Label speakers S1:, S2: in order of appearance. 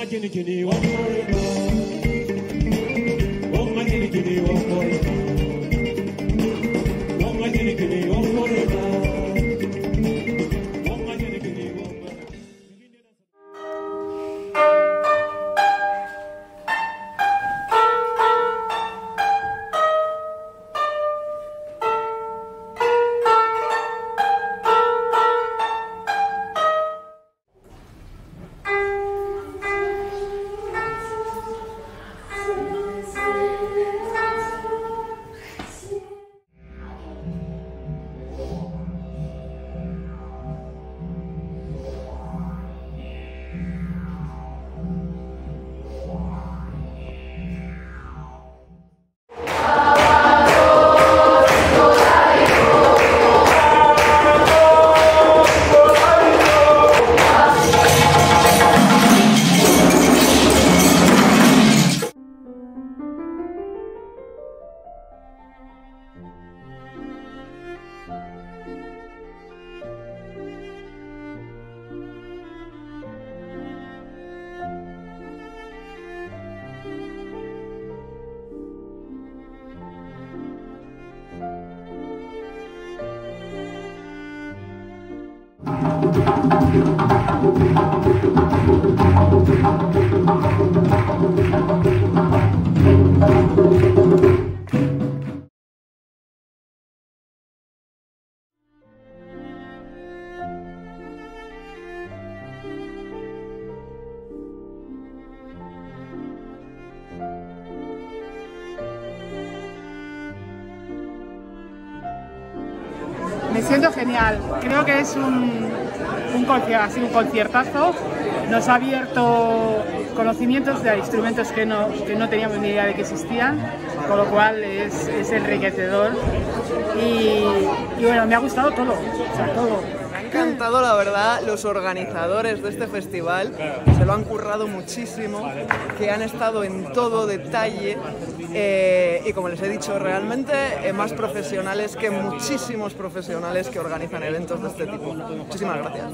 S1: a jini jini, one you. Thank you. Me siento genial. Creo que es un, un, concierto, ha sido un conciertazo. Nos ha abierto conocimientos de instrumentos que no, que no teníamos ni idea de que existían, con lo cual es, es enriquecedor. Y, y, bueno, me ha gustado todo, o sea, todo.
S2: La verdad, los organizadores de este festival. Se lo han currado muchísimo, que han estado en todo detalle. Eh, y como les he dicho, realmente eh, más profesionales que muchísimos profesionales que organizan eventos de este tipo. Muchísimas gracias.